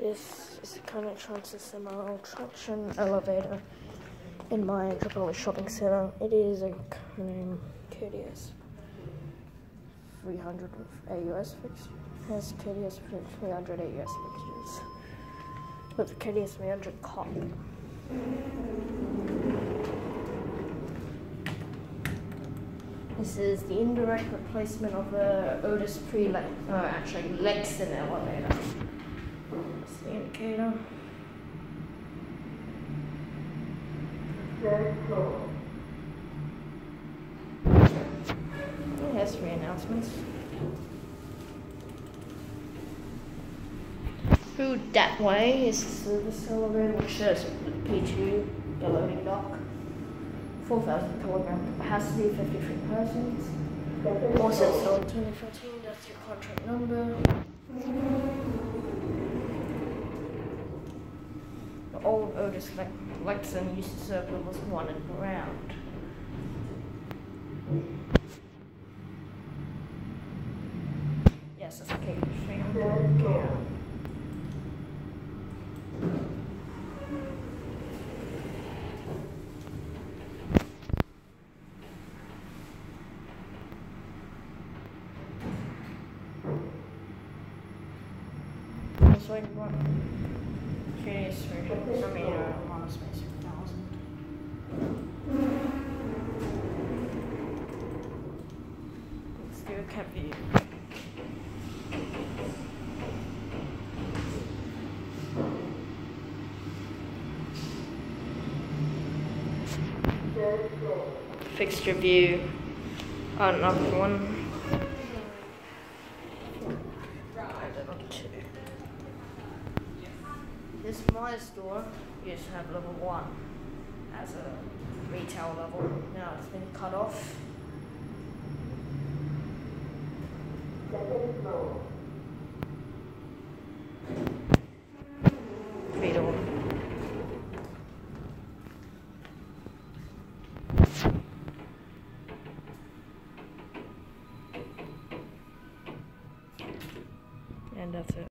This is the kind of semi traction elevator in my Metropolis shopping center. It is a Kone KDS 300 AUS fixture. Has KDS 300 AUS fixtures with KDS 300 cop. This is the indirect replacement of the Otis pre uh, actually Lexan elevator. That's the indicator. It has three announcements. Through that way is the service elevator, which says P2, the loading dock. 4,000 kilogram capacity, 53 persons. Also installed in 2014, that's your contract number. The old Otis Le- Lexan used to circle 1 and ground. Yes, that's okay. It's like what? Curious for for me to monospace thousand. Let's do a cap view. Fixture view on another one. This my store used to have level one as a retail level. Now it's been cut off. And that's it.